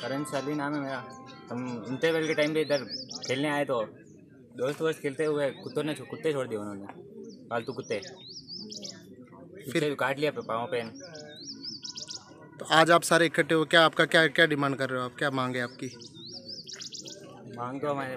करण शाली नाम है मेरा। हम इंटरवल के टाइम पे इधर खेलने आए तो दोस्त वोस्त खेलते हुए कुत्तों ने कुत्ते छोड़ दिए उन्होंने। फालतू कुत्ते। फिर काट लिया पाँव पे। तो आज आप सारे इकट्ठे हो क्या आपका क्या क्या डिमांड कर रहे हो आप? क्या मांग है आपकी? मांग तो हमारे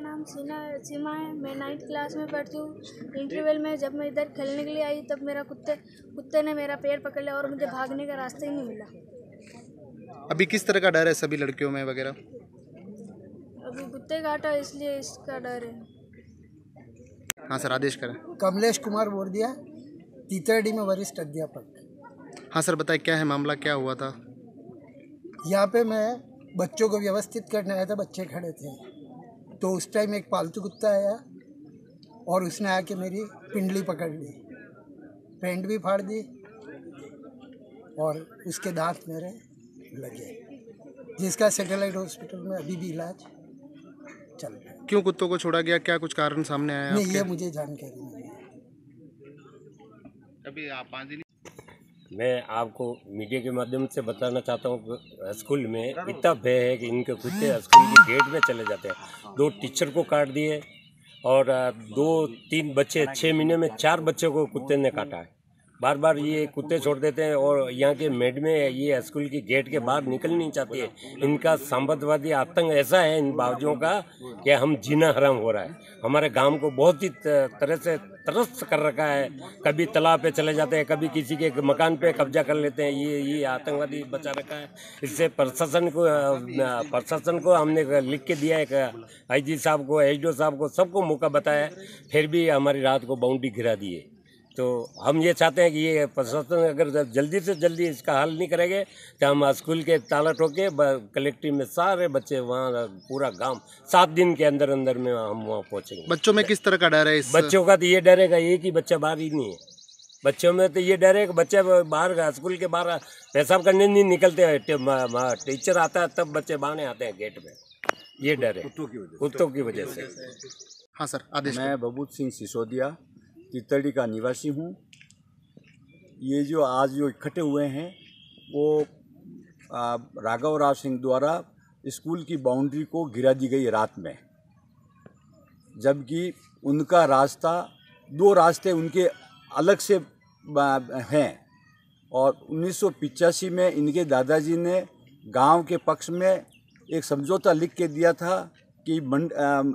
नाम सीना सीमा है। मैं नाइन्थ क्लास में पढ़ती हूँ। इंटरवल में जब मैं इधर खेलने के लिए आई तब मेरा कुत्ते कुत्ते ने मेरा पैर पकड़ लिया और मुझे भागने का रास्ता ही नहीं मिला। अभी किस तरह का डर है सभी लड़कियों में वगैरह? अभी कुत्ते काटा इसलिए इसका डर है। हाँ सर आदेश करें। कमलेश कुमार बोरदिया तीतरडी में वरिष्ठ अध्यापक। हाँ सर बताइए क्या है मामला क्या हुआ था? यहाँ पे मैं बच्चों को व्यवस्थित करने आया था बच्चे खड़े थे। तो उस टाइम एक पालतू कुत्ता आया और उसने आके मेरी पिंडली पकड़ ली। पेंट भी फाड़ दी और उसके दांत मेरे लगे जिसका सैटेलाइट हॉस्पिटल में अभी भी इलाज चल रहा है। क्यों कुत्तों को छोड़ा गया? क्या कुछ कारण सामने आया नहीं ये मुझे जानकारी नहीं है। अभी आप पाँच दिन मैं आपको मीडिया के माध्यम से बताना चाहता हूँ स्कूल में इतना भय है कि इनके कुत्ते स्कूल के गेट में चले जाते हैं। दो टीचर को काट दिए और दो, तीन बच्चे छः महीने में चार बच्चों को कुत्ते ने काटा है। बार बार ये कुत्ते छोड़ देते हैं और यहाँ के मैडमें ये स्कूल की गेट के बाहर निकल नहीं चाहती है। इनका सांबदवादी आतंक ऐसा है इन बावजियों का कि हम जीना हराम हो रहा है। हमारे गाँव को बहुत ही तरह से त्रस्त कर रखा है। कभी तालाब पे चले जाते हैं, कभी किसी के मकान पे कब्जा कर लेते हैं। ये ये आतंकवादी बचा रखा है। इससे प्रशासन को प्रशासन को हमने लिख के दिया है आई जी साहब को एच साहब को, सबको मौका बताया फिर भी हमारी रात को बाउंड्री गिरा दी है। तो हम ये चाहते हैं कि ये प्रशासन अगर जल्दी से जल्दी इसका हल नहीं करेंगे तो हम स्कूल के ताला ठोके कलेक्ट्री में सारे बच्चे वहाँ पूरा गाँव सात दिन के अंदर अंदर में हम वहाँ पहुँचेंगे। बच्चों में किस तरह का डर है इस? बच्चों का तो ये डरेगा एक ही बच्चा बाहर ही नहीं है। बच्चों में तो ये डर है कि बच्चे बाहर का- स्कूल के बाहर पेशाब करने नहीं निकलते हैं टीचर आता है तब बच्चे बाहर आते हैं गेट में। ये डर है। कुत्तों की वजह से। हाँ सर आदेश मैं बबूत सिंह सिसोदिया तितड़ी का निवासी हूँ। ये जो आज जो इकट्ठे हुए हैं, वो राघव राव सिंह द्वारा स्कूल की बाउंड्री को गिरा दी गई रात में। जबकि उनका रास्ता, दो रास्ते उनके अलग से हैं और उन्नीस में इनके दादाजी ने गाँव के पक्ष में एक समझौता लिख के दिया था कि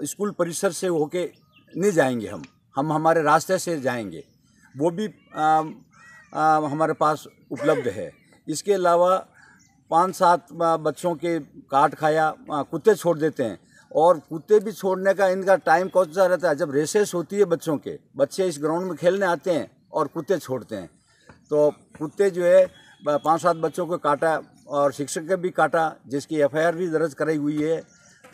स्कूल परिसर से होके नहीं जाएँगे हम। हम हमारे रास्ते से जाएँगे। वो भी अम, अम, हमारे पास उपलब्ध है। इसके अलावा पाँच सात बच्चों के काट खाया कुत्ते छोड़ देते हैं। और कुत्ते भी छोड़ने का इनका टाइम कौन सा रहता है? जब रेसेस होती है बच्चों के बच्चे इस ग्राउंड में खेलने आते हैं और कुत्ते छोड़ते हैं। तो कुत्ते जो है पाँच सात बच्चों को काटा और शिक्षक का भी काटा जिसकी एफआईआर भी दर्ज कराई हुई है।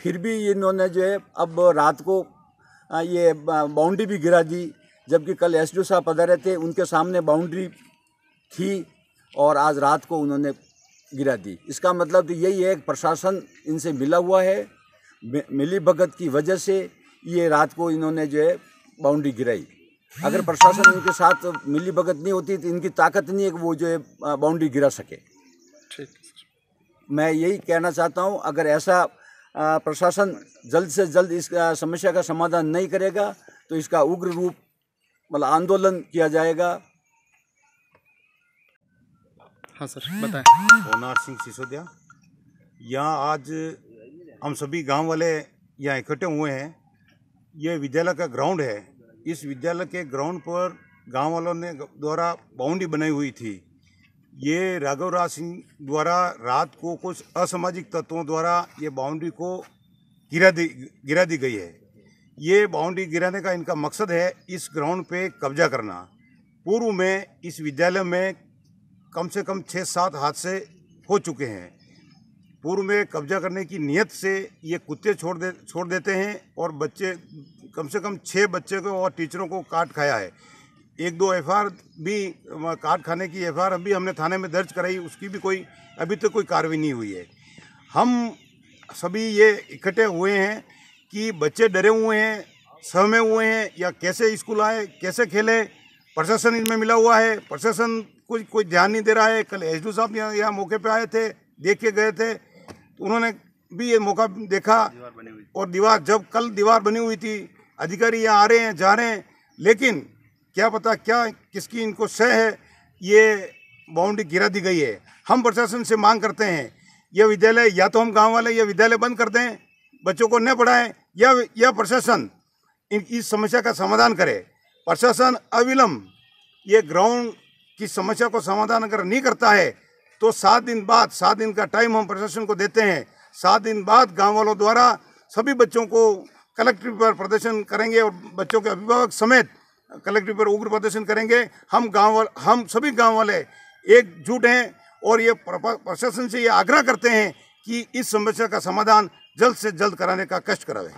फिर भी इन्होंने जो है अब रात को आ, ये बाउंड्री भी गिरा दी। जबकि कल एस डी साहब पधारे थे उनके सामने बाउंड्री थी और आज रात को उन्होंने गिरा दी। इसका मतलब तो यही है कि प्रशासन इनसे मिला हुआ है मिली भगत की वजह से ये रात को इन्होंने जो है बाउंड्री गिराई। अगर प्रशासन इनके साथ मिली भगत नहीं होती तो इनकी ताकत नहीं है कि वो जो है बाउंड्री गिरा सके। ठीक मैं यही कहना चाहता हूँ अगर ऐसा प्रशासन जल्द से जल्द इस समस्या का समाधान नहीं करेगा तो इसका उग्र रूप मतलब आंदोलन किया जाएगा। हाँ सर बताएँ। ओनार सिंह सिसोदिया यहाँ आज हम सभी गाँव वाले यहाँ इकट्ठे हुए हैं। ये विद्यालय का ग्राउंड है। इस विद्यालय के ग्राउंड पर गाँव वालों ने द्वारा बाउंड्री बनाई हुई थी। ये राघवराज सिंह द्वारा रात को कुछ असामाजिक तत्वों द्वारा ये बाउंड्री को गिरा दी गिरा दी गई है। ये बाउंड्री गिराने का इनका मकसद है इस ग्राउंड पे कब्जा करना। पूर्व में इस विद्यालय में कम से कम छः सात हादसे हो चुके हैं। पूर्व में कब्जा करने की नीयत से ये कुत्ते छोड़ दे, छोड़ देते हैं और बच्चे, कम से कम छः बच्चे को और टीचरों को काट खाया है। एक दो एफ़ भी अ, काट खाने की एफ़ अभी हमने थाने में दर्ज कराई उसकी भी कोई अभी तक तो कोई कार्रवाई नहीं हुई है। हम सभी ये इकट्ठे हुए हैं कि बच्चे डरे हुए हैं सहमे हुए हैं या कैसे स्कूल आए कैसे खेले प्रशासन इनमें मिला हुआ है प्रशासन कोई कोई ध्यान नहीं दे रहा है। कल एच साहब यहाँ यहाँ मौके पे आए थे देख के गए थे तो उन्होंने भी ये मौका देखा और दीवार जब कल दीवार बनी हुई थी अधिकारी यहाँ आ रहे हैं जा रहे हैं लेकिन क्या पता क्या, किसकी इनको सह है, ये बाउंड्री गिरा दी गई है। हम प्रशासन से मांग करते हैं, यह विद्यालय या तो हम गाँव वाले यह विद्यालय बंद कर दें, बच्चों को न पढ़ाएँ, या या प्रशासन इस समस्या का समाधान करे। प्रशासन अविलंब ये ग्राउंड की समस्या को समाधान अगर नहीं करता है तो सात दिन बाद, सात दिन का टाइम हम प्रशासन को देते हैं। सात दिन बाद गाँव वालों द्वारा सभी बच्चों को कलेक्ट्रेट पर प्रदर्शन करेंगे और बच्चों के अभिभावक समेत कलेक्ट्रेट पर उग्र प्रदर्शन करेंगे। हम गाँव वाले, हम सभी गाँव वाले एकजुट हैं और ये प्रशासन से ये आग्रह करते हैं कि इस समस्या का समाधान जल्द से जल्द कराने का कष्ट करावे।